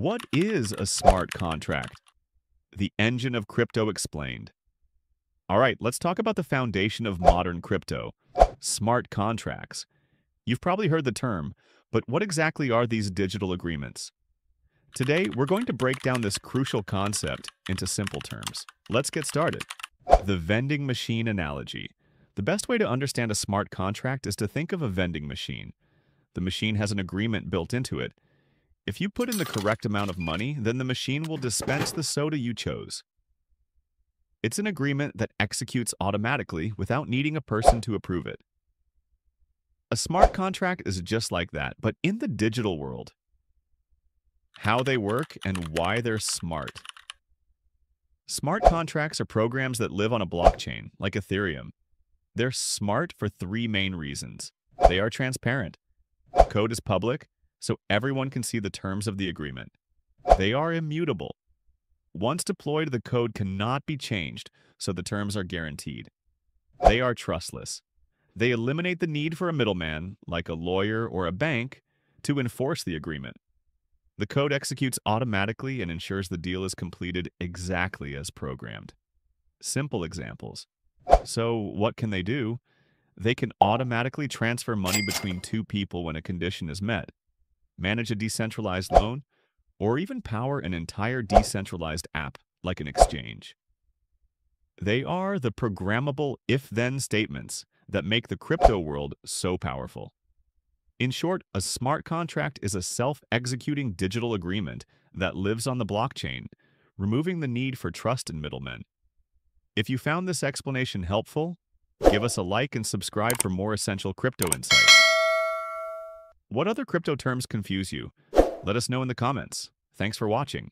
What is a smart contract? The engine of crypto explained. All right, let's talk about the foundation of modern crypto smart contracts. You've probably heard the term, but what exactly are these digital agreements? Today, we're going to break down this crucial concept into simple terms. Let's get started. The vending machine analogy. The best way to understand a smart contract is to think of a vending machine. The machine has an agreement built into it. If you put in the correct amount of money, then the machine will dispense the soda you chose. It's an agreement that executes automatically without needing a person to approve it. A smart contract is just like that, but in the digital world. How they work and why they're smart. Smart contracts are programs that live on a blockchain, like Ethereum. They're smart for three main reasons. They are transparent. Code is public, so everyone can see the terms of the agreement. They are immutable. Once deployed, the code cannot be changed, so the terms are guaranteed. They are trustless. They eliminate the need for a middleman, like a lawyer or a bank, to enforce the agreement. The code executes automatically and ensures the deal is completed exactly as programmed. Simple examples. So what can they do? They can automatically transfer money between two people when a condition is met, manage a decentralized loan, or even power an entire decentralized app like an exchange. They are the programmable if-then statements that make the crypto world so powerful. In short, a smart contract is a self-executing digital agreement that lives on the blockchain, removing the need for trust in middlemen. If you found this explanation helpful, give us a like and subscribe for more essential crypto insights. What other crypto terms confuse you? Let us know in the comments. Thanks for watching.